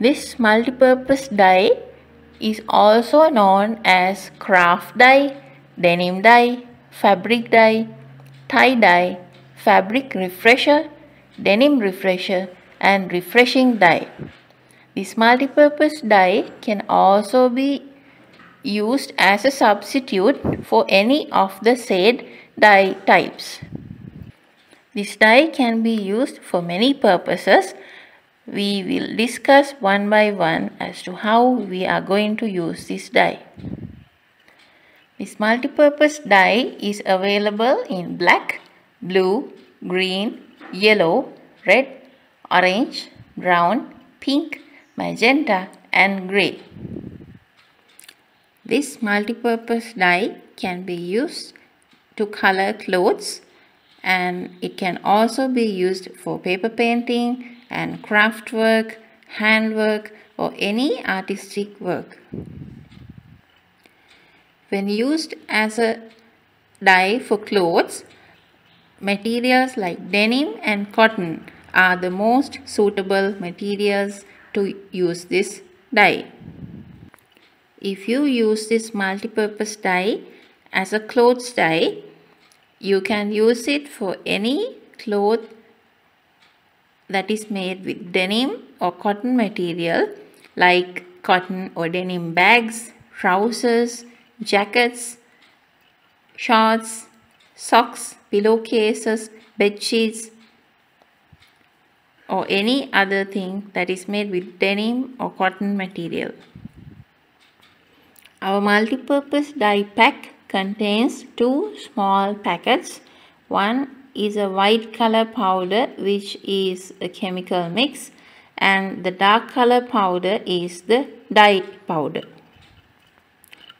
This multipurpose dye is also known as craft dye, denim dye, fabric dye, tie dye, fabric refresher, denim refresher and refreshing dye. This multipurpose dye can also be used as a substitute for any of the said dye types. This dye can be used for many purposes we will discuss one by one as to how we are going to use this dye. This multipurpose dye is available in black, blue, green, yellow, red, orange, brown, pink, magenta and grey. This multipurpose dye can be used to color clothes and it can also be used for paper painting and craft work, handwork or any artistic work. When used as a dye for clothes, materials like denim and cotton are the most suitable materials to use this dye. If you use this multipurpose dye as a clothes dye, you can use it for any cloth that is made with denim or cotton material like cotton or denim bags, trousers, jackets, shorts, socks, pillowcases, bed sheets or any other thing that is made with denim or cotton material. Our multi-purpose dye pack contains two small packets. One is a white color powder which is a chemical mix and the dark color powder is the dye powder.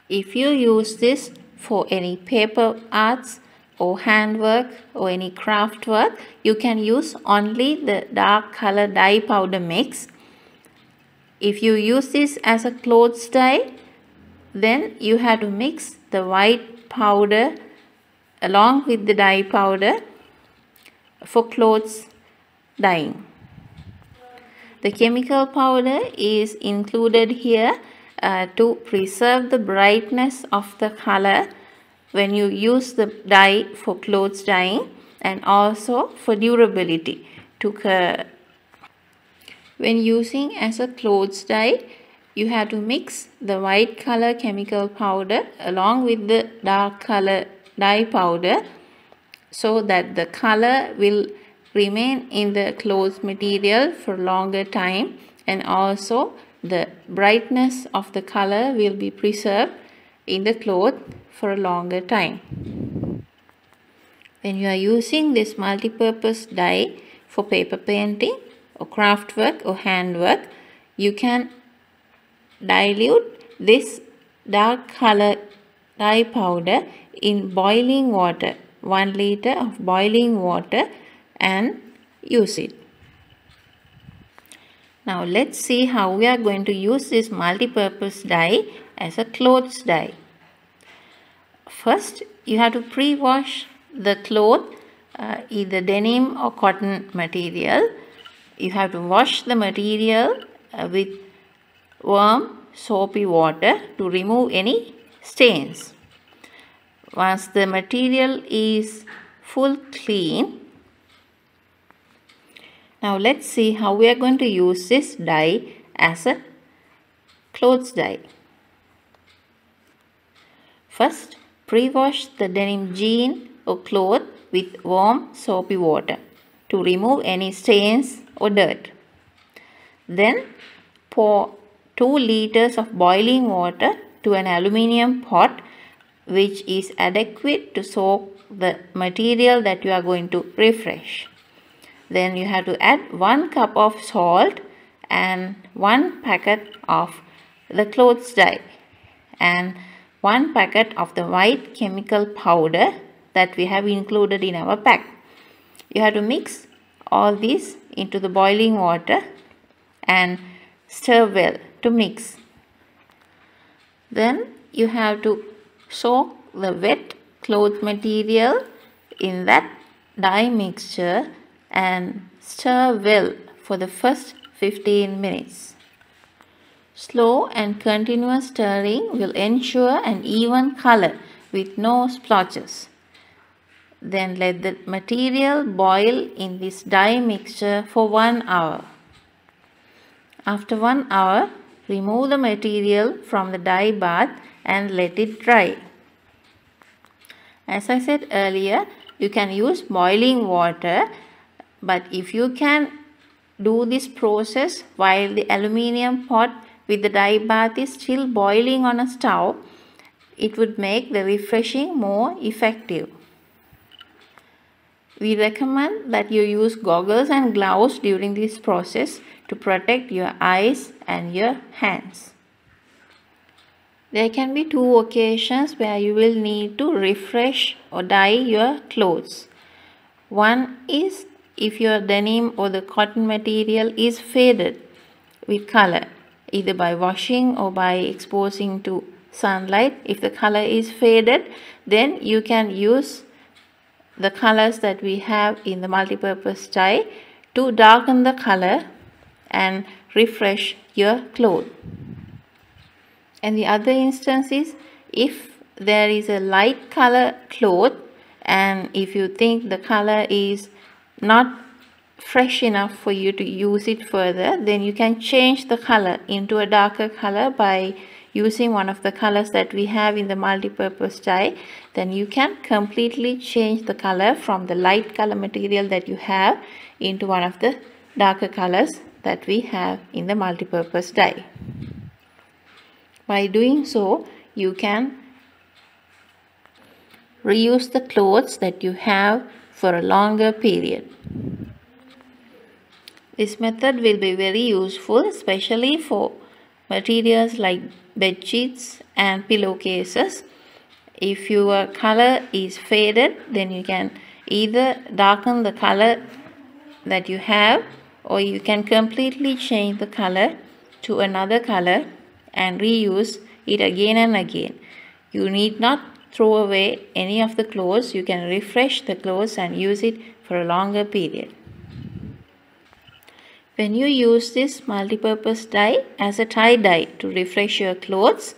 If you use this for any paper arts or handwork or any craft work, you can use only the dark color dye powder mix. If you use this as a clothes dye, then you have to mix the white powder along with the dye powder for clothes dyeing. The chemical powder is included here uh, to preserve the brightness of the color when you use the dye for clothes dyeing and also for durability to when using as a clothes dye you have to mix the white color chemical powder along with the dark color dye powder so that the color will remain in the cloth material for longer time and also the brightness of the color will be preserved in the cloth for a longer time. When you are using this multi-purpose dye for paper painting or craft work or handwork, you can dilute this dark color dye powder in boiling water 1 liter of boiling water and use it. Now let's see how we are going to use this multi-purpose dye as a clothes dye. First you have to pre-wash the cloth uh, either denim or cotton material. You have to wash the material uh, with warm soapy water to remove any stains. Once the material is full clean, now let's see how we are going to use this dye as a clothes dye. First, pre-wash the denim jean or cloth with warm soapy water to remove any stains or dirt. Then pour 2 liters of boiling water to an aluminium pot which is adequate to soak the material that you are going to refresh. Then you have to add 1 cup of salt and 1 packet of the clothes dye and 1 packet of the white chemical powder that we have included in our pack. You have to mix all this into the boiling water and stir well to mix. Then you have to soak the wet cloth material in that dye mixture and stir well for the first 15 minutes. Slow and continuous stirring will ensure an even color with no splotches. Then let the material boil in this dye mixture for 1 hour. After 1 hour, remove the material from the dye bath and let it dry. As I said earlier, you can use boiling water but if you can do this process while the aluminium pot with the dye bath is still boiling on a stove, it would make the refreshing more effective. We recommend that you use goggles and gloves during this process to protect your eyes and your hands. There can be two occasions where you will need to refresh or dye your clothes. One is if your denim or the cotton material is faded with color either by washing or by exposing to sunlight. If the color is faded then you can use the colors that we have in the multi-purpose dye to darken the color and refresh your cloth. And the other instance is if there is a light color cloth and if you think the color is not fresh enough for you to use it further then you can change the color into a darker color by using one of the colors that we have in the multi-purpose dye then you can completely change the color from the light color material that you have into one of the darker colors that we have in the multi-purpose dye. By doing so you can reuse the clothes that you have for a longer period. This method will be very useful especially for materials like bed sheets and pillowcases. If your color is faded then you can either darken the color that you have or you can completely change the color to another color and reuse it again and again. You need not throw away any of the clothes. You can refresh the clothes and use it for a longer period. When you use this multi-purpose dye as a tie dye to refresh your clothes,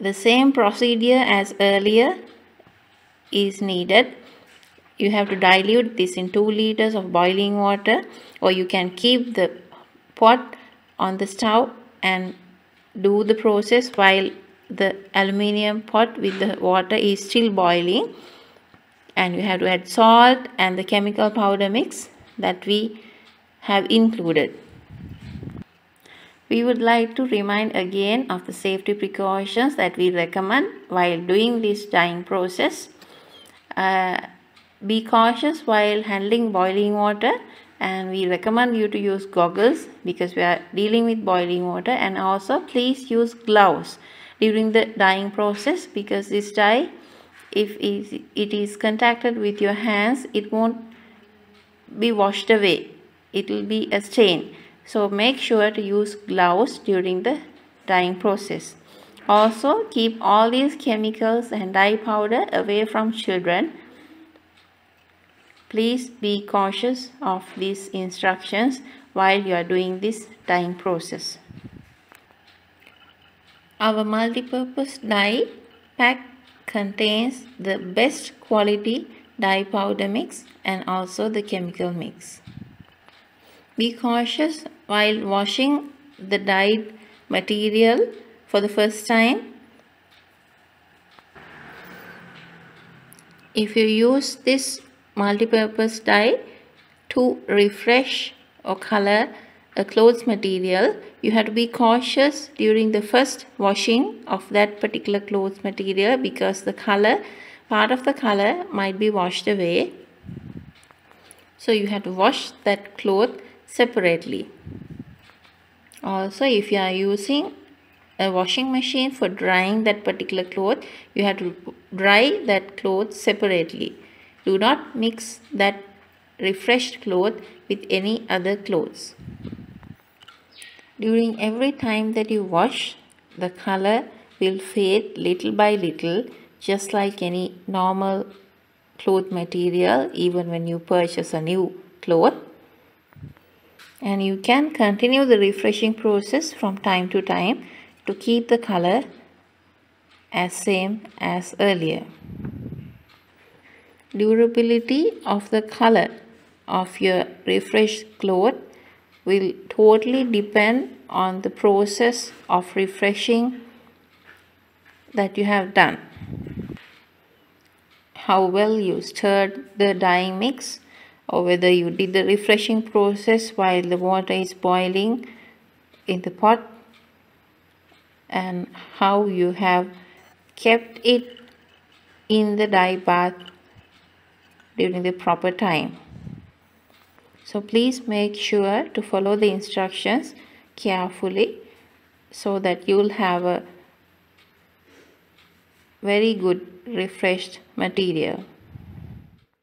the same procedure as earlier is needed. You have to dilute this in 2 liters of boiling water or you can keep the pot on the stove and do the process while the aluminium pot with the water is still boiling and you have to add salt and the chemical powder mix that we have included. We would like to remind again of the safety precautions that we recommend while doing this dyeing process. Uh, be cautious while handling boiling water and we recommend you to use goggles because we are dealing with boiling water and also please use gloves during the dyeing process because this dye if it is contacted with your hands it won't be washed away it will be a stain. So make sure to use gloves during the dyeing process. Also keep all these chemicals and dye powder away from children. Please be cautious of these instructions while you are doing this dyeing process. Our multi-purpose dye pack contains the best quality dye powder mix and also the chemical mix. Be cautious while washing the dyed material for the first time. If you use this multi-purpose dye to refresh or color a clothes material, you have to be cautious during the first washing of that particular clothes material because the color, part of the color might be washed away. So you have to wash that cloth separately. Also, if you are using a washing machine for drying that particular cloth, you have to dry that cloth separately. Do not mix that refreshed cloth with any other clothes. During every time that you wash, the color will fade little by little just like any normal cloth material even when you purchase a new cloth and you can continue the refreshing process from time to time to keep the color as same as earlier. Durability of the color of your refreshed cloth will totally depend on the process of refreshing that you have done. How well you stirred the dyeing mix or whether you did the refreshing process while the water is boiling in the pot and how you have kept it in the dye bath during the proper time. So please make sure to follow the instructions carefully so that you will have a very good refreshed material.